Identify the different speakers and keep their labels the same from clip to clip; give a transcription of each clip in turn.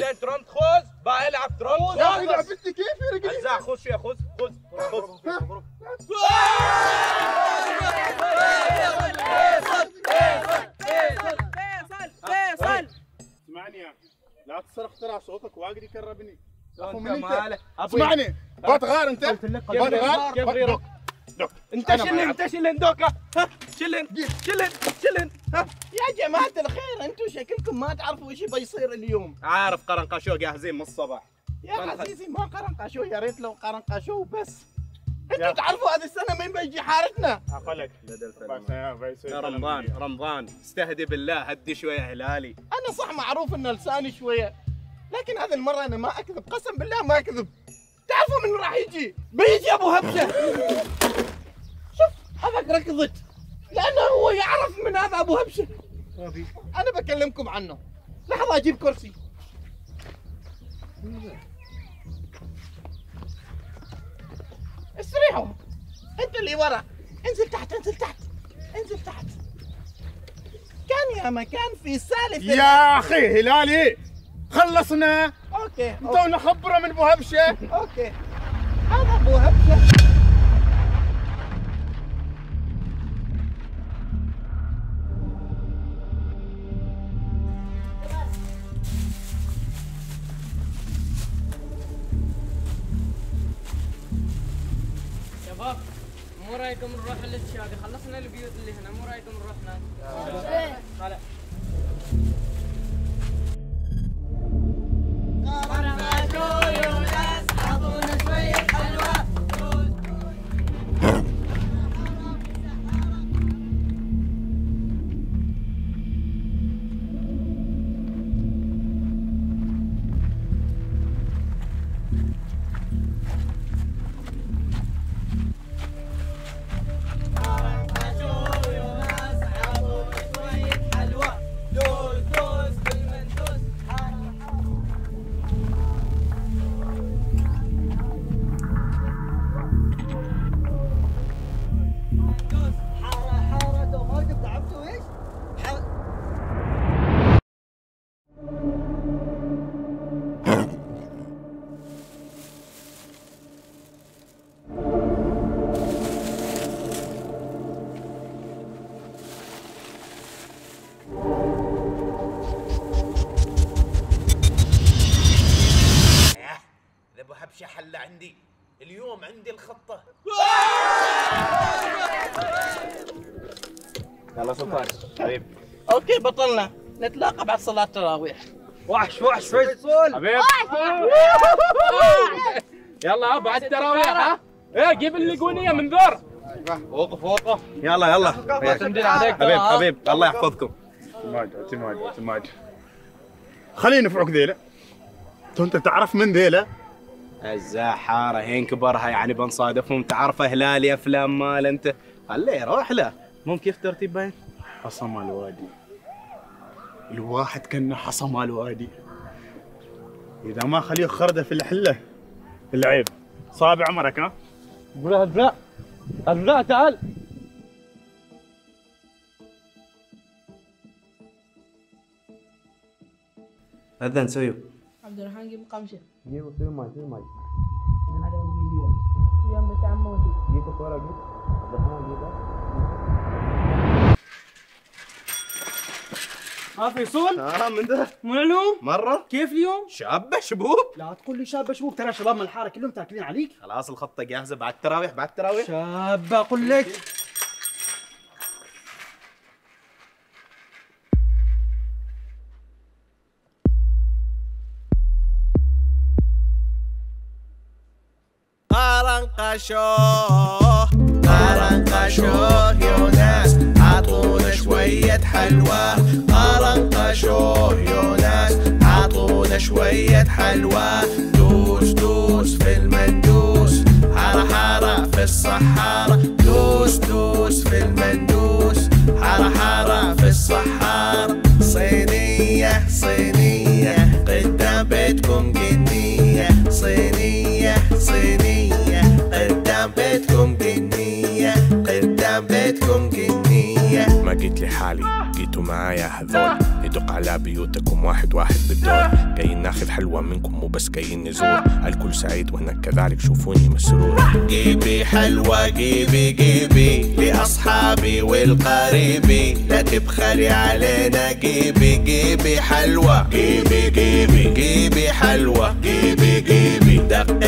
Speaker 1: زين ترند خوز. بقى العب ترند
Speaker 2: يا أخي لعبتي كيف يا رجلي
Speaker 1: اجزاء خذ فيها خذ خذ خذ
Speaker 2: اسمعني يا لا تصرخ ترى صوتك واجد يكربني
Speaker 1: أنت
Speaker 2: من أنت؟
Speaker 1: مالك؟ أبوي.
Speaker 2: اسمعني. بتغار أنت. بتغار
Speaker 1: انت شلن. انت شلن دوكا. ها شلن شلن شلن. ها.
Speaker 3: يا جماعة الخير أنتم شكلكم ما تعرفوا إيش بيصير اليوم.
Speaker 1: عارف قرنقشو جاهزين من الصباح.
Speaker 3: يا عزيزي ما قرنقشوا يا ريت لو قرنقشوا بس. أنتم تعرفوا هذه السنة مين بيجي حارتنا؟
Speaker 2: عقلك بس يا
Speaker 1: رمضان رمضان استهدي بالله هدي شوية هلالي.
Speaker 3: أنا صح معروف ان لساني شوية لكن هذه المرة أنا ما أكذب قسم بالله ما أكذب. تعرفوا من راح يجي؟ بيجي أبو شوف هذاك ركضت. لأنه هو يعرف من هذا أبو هبشة أنا بكلمكم عنه. لحظة أجيب كرسي. استريحوا أنت اللي ورا. انزل تحت انزل تحت. انزل تحت. كان يا مكان في سالف
Speaker 2: يا أخي هلالي خلصنا.
Speaker 3: okay okay,
Speaker 2: تونا خبرة من أبو هبشه
Speaker 3: okay. هذا أبو هبشه
Speaker 4: رايكم نروح للشادي خلصنا البيوت اللي هنا مو رايكم نروح هناك؟
Speaker 5: اليوم عندي الخطة.
Speaker 1: يلا سلطان حبيب.
Speaker 3: أوكي بطلنا. نتلاقى بعد صلاة التراويح.
Speaker 1: وحش وحش فيصل. حبيب. يلا بعد التراويح ها؟ إيه جيب الليقونية من ذر وقف وقف. يلا يلا. عليك. حبيب حبيب الله يحفظكم.
Speaker 2: اعتماد اعتماد اعتماد خلينا نفعك ذيله تو أنت تعرف من ذيله
Speaker 1: الزحارة هين كبرها يعني بنصادفهم. تعرف هلالي افلام مال أنت؟ خليه يروح له. مو كيف ترتيب باين
Speaker 2: حصى مال الوادي الواحد كأنه حصى مال الوادي إذا ما خليه خرده في الحلة العيب. صابع عمرك ها؟
Speaker 1: البراء البراء البراء تعال. اذن سويو
Speaker 6: عبد الرحمن جيب قمشة.
Speaker 1: جيبوا سويو ماي سويو ماي.
Speaker 6: أنا على فيديو اليوم بتاع موتي.
Speaker 1: جيبوا صورة جيب. عبد الرحمن جيبها
Speaker 7: ها فيصل؟
Speaker 1: آه من ده
Speaker 7: من اليوم
Speaker 1: مرة؟
Speaker 7: كيف اليوم؟
Speaker 1: شابة شبوب؟
Speaker 7: لا تقول لي شاب شبوب. ترى شباب من الحارة كلهم تاكلين عليك.
Speaker 1: خلاص الخطة جاهزة. بعد التراويح بعد التراويح
Speaker 7: شاب أقول لك.
Speaker 5: قرنقشوه قرنقشوه يوناس عطونا شوية حلوى قرنقشوه يوناس عطونا شوية حلوى
Speaker 3: معايا هذول. ندق على بيوتكم واحد واحد بالدور. جايين ناخذ حلوة منكم مو بس جايين نزور الكل سعيد وأنا كذلك شوفوني مسرور. جيبي حلوة جيبي جيبي لأصحابي والقريبي. لا تبخلي علينا جيبي جيبي حلوة. جيبي جيبي جيبي حلوة. جيبي جيبي. دقينا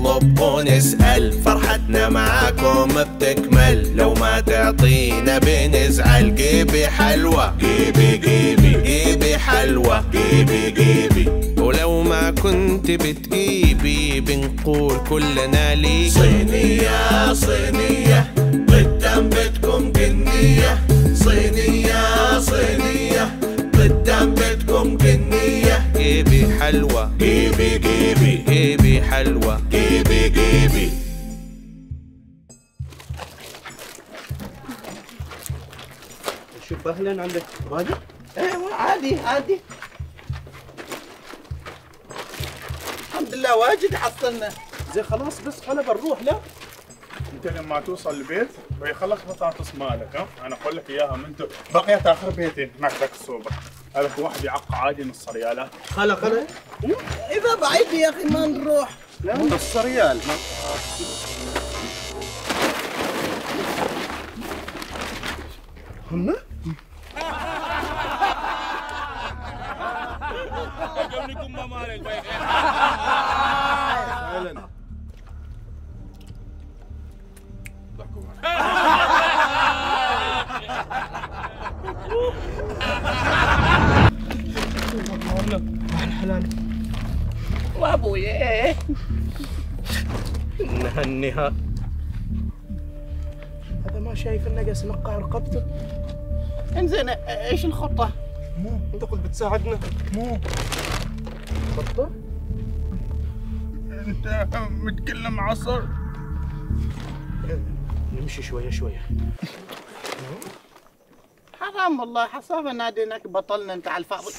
Speaker 3: نطلب ونسأل فرحتنا معاكم بتكمل. لو ما تعطينا بنزعل. جيبي حلوة. جيبي جيبي. جيبي حلوة. جيبي جيبي. ولو ما كنت بتجيبي بنقول كلنا ليك. صينية صينية.
Speaker 8: عادي عادي الحمد لله واجد حصلنا
Speaker 1: زين خلاص بس خلا بنروح لا؟
Speaker 2: أنت لما توصل البيت بيخلص بطاطس مالك ها؟ أنا أقول لك إياها من تو- بقيت آخر بيتين هناك ذاك الصوبة. هذا واحد يعق عادي نص ريالات
Speaker 1: خلا خلا.
Speaker 8: إذا بعيد يا أخي ما نروح.
Speaker 1: لا نص ريال
Speaker 8: وابويا
Speaker 1: نهنيها هذا ما شايف النقص نقع رقبته
Speaker 8: انزين إيش الخطة؟
Speaker 1: انت قلت بتساعدنا.
Speaker 2: مو.
Speaker 1: خطه
Speaker 2: انت متكلم عصر.
Speaker 1: نمشي شوية شوية.
Speaker 8: حرام والله حسابه ناديناك بطلنا انت على الفاضي.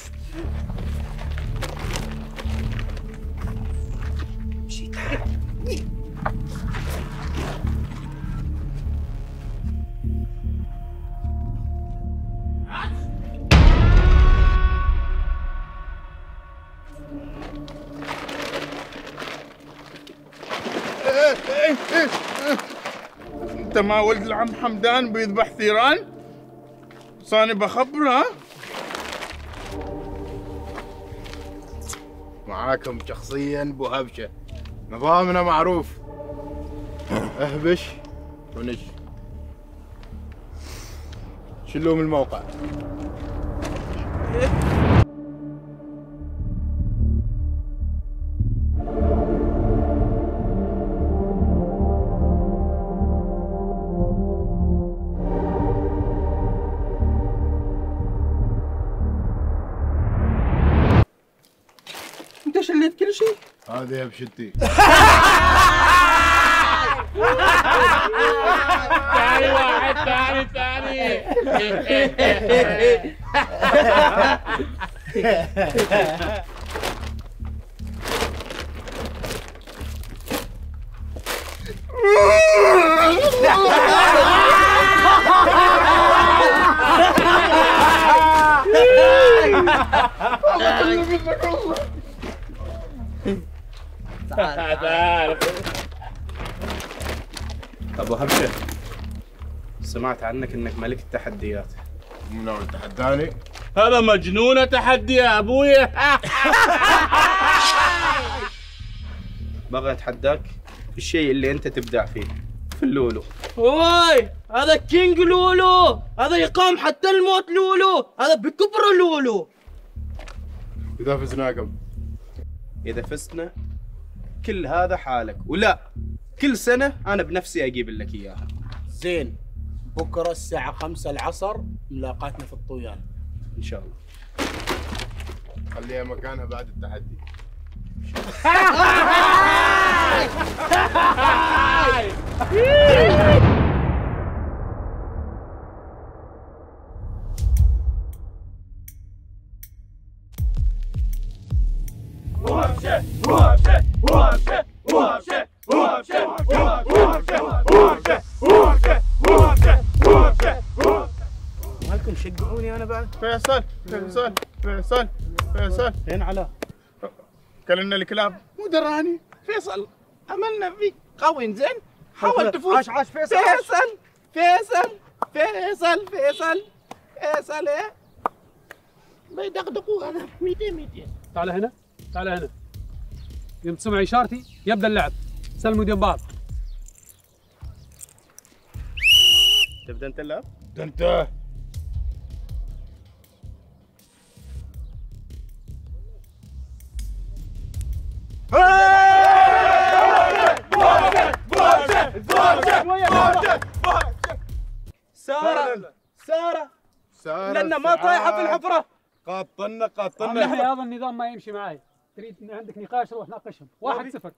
Speaker 2: ما ولد العم حمدان بيذبح ثيران صاني بخبره
Speaker 9: معاكم شخصيا بو هبشة. نظامنا معروف. اهبش ونش. شلوا من الموقع.
Speaker 8: شيء
Speaker 9: هذه هبشتي
Speaker 10: ثاني واحد ثاني ثاني
Speaker 1: أبو هبشه سمعت عنك إنك ملك التحديات.
Speaker 9: من نوع تحداني
Speaker 2: هذا مجنون تحدي يا ابويا
Speaker 1: بغى أتحداك في الشيء اللي أنت تبدع فيه في اللولو.
Speaker 4: أوي هذا كينج لولو. هذا يقام حتى الموت لولو. هذا بكبر لولو.
Speaker 9: إذا فزناكم
Speaker 1: إذا فزتنا كل هذا حالك. ولا كل سنة أنا بنفسي أجيب لك إياها.
Speaker 8: زين. بكرة الساعة 5 العصر ملاقاتنا في الطويان.
Speaker 1: إن شاء الله.
Speaker 9: خليها مكانها بعد التحدي.
Speaker 1: مالكم
Speaker 2: فيصل فيصل فيصل فيصل. فين علاء؟ كلمنا الكلاب
Speaker 3: مو دراني. فيصل املنا فيك. قوي زين. حاول تفوز.
Speaker 2: عاش عاش فيصل
Speaker 3: فيصل فيصل فيصل فيصل فيصل إيه. بيدقدقوا أنا. 200 200
Speaker 7: تعال هنا تعال هنا. يوم تسمع إشارتي يبدأ اللعب. سلموا يدين بعض.
Speaker 1: تبدأ أنت اللعب؟
Speaker 2: أنت.
Speaker 1: سارة. سارة.
Speaker 9: سارة
Speaker 1: لأن ما طايحة في الحفرة.
Speaker 2: قاطنا قاطنا.
Speaker 7: هذا النظام ما يمشي معي تريد عندك نقاش روح ناقشهم. واحد صفر.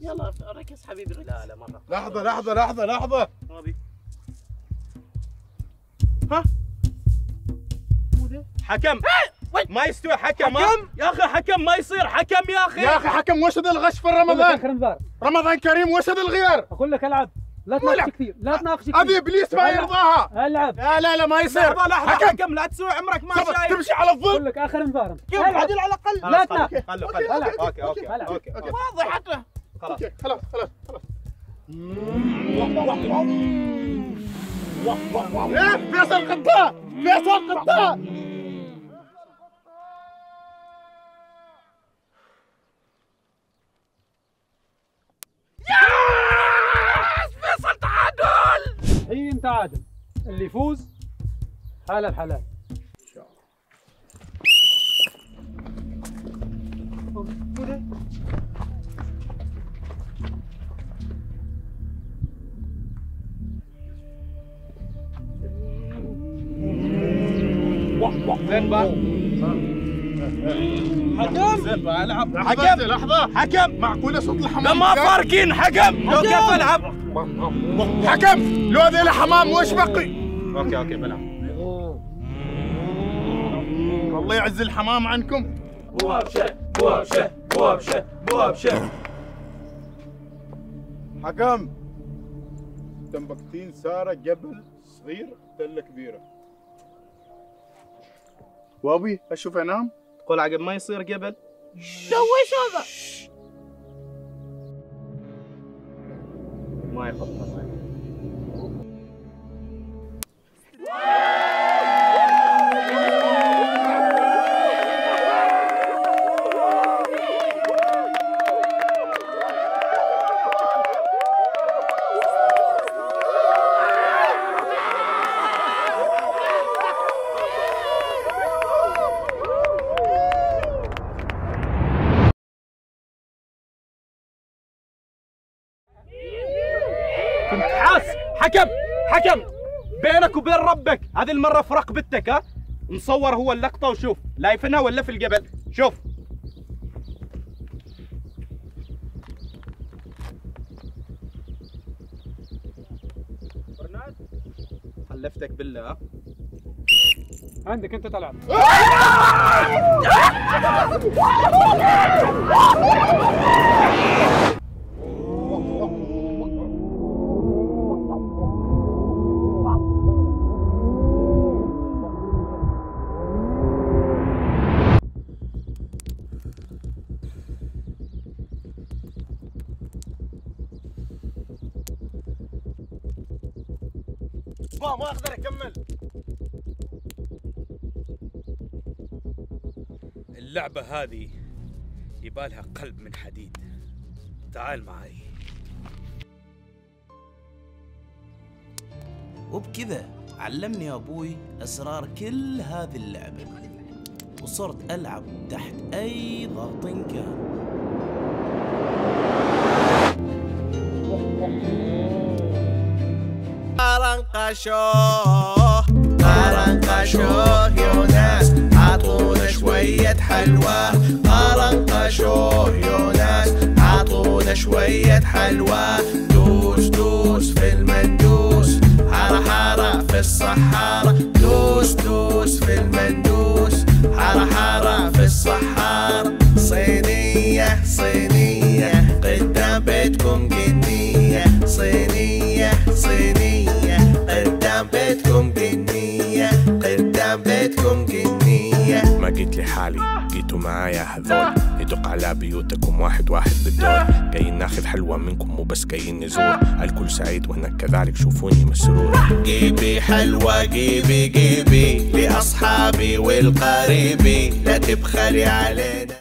Speaker 3: يلا ركز حبيبي ركز. لا لا مرة.
Speaker 9: لحظة لحظة لحظة لحظة.
Speaker 1: حكم. ما يستوي حكم حكم؟ يا أخي حكم ما يصير حكم يا أخي.
Speaker 2: يا أخي حكم وش ذا الغش في رمضان. رمضان كريم وش ذا الغيار.
Speaker 7: أقول لك ألعب. لا تناقش كثير. لا تناقش كثير.
Speaker 2: أبي إبليس ما يرضاها.
Speaker 7: ألعب.
Speaker 2: لا لا لا ما يصير.
Speaker 1: لحظة لحظة.
Speaker 2: حكم.
Speaker 1: حكم لا تسوي عمرك ما شايف.
Speaker 2: تمشي على الظل
Speaker 7: أقول لك آخر انذار.
Speaker 3: كيف. عدل على الأقل.
Speaker 7: لا تناقش.
Speaker 1: خلوا خلوا ألعب. okay
Speaker 7: okay.
Speaker 1: okay okay
Speaker 3: واضح حتى
Speaker 1: خلاص.
Speaker 2: okay خلاص خلاص. خلاص فيصل فيصل قطاع
Speaker 7: الحين تعادل. اللي يفوز حلال حلال
Speaker 1: زين بقى حكم.
Speaker 2: زين بقى العب
Speaker 1: حكم.
Speaker 2: لحظة
Speaker 1: حكم.
Speaker 2: معقولة صوت
Speaker 1: لا
Speaker 2: الحمام
Speaker 1: ما؟ فارقين حكم. لو كيف العب؟
Speaker 2: حكم. لو ذي الحمام وش بقي؟
Speaker 1: أوكي أوكي بلعب.
Speaker 2: الله يعز الحمام عنكم.
Speaker 9: حكم. تنبكتين سارة قبل صغير تلة كبيرة.
Speaker 2: وابي أشوف انام
Speaker 1: تقول عقب ما يصير قبل
Speaker 3: دوش هذا
Speaker 1: ما يخطر كنت حاس حكم بينك وبين ربك. هذه المرة في رقبتك ها؟ مصور هو اللقطة وشوف لايفنها ولا في القبل شوف. خلفتك بالله
Speaker 7: عندك انت تلعب
Speaker 2: ما ما أقدر اكمل
Speaker 11: اللعبة هذه يبالها قلب من حديد. تعال معي.
Speaker 5: وبكذا علمني أبوي أسرار كل هذه اللعبة وصرت ألعب تحت أي ضغط كان.
Speaker 3: قرنقشوه قرنقشوه يوناس عطونا شوية حلوى قرنقشوه يوناس عطونا شوية حلوى دوس دوس في المندوس حارة حارة في الصحارى دوس دوس في المندوس حارة حارة في الصحارى صينية صينية قدام بيت بيتكم جنية بيتكم جنية قدام بيتكم جنية
Speaker 11: ما قلت لحالي جيتوا معايا هذول. ندق على بيوتكم واحد واحد بالدور. جايين ناخذ حلوة منكم وبس جايين نزور. الكل سعيد وهناك كذلك شوفوني مسرور.
Speaker 3: جيبي حلوة جيبي جيبي لأصحابي والقريبي. لا تبخلي عليه